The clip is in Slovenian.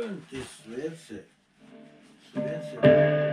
Sfânti, Sfânti, Sfânti.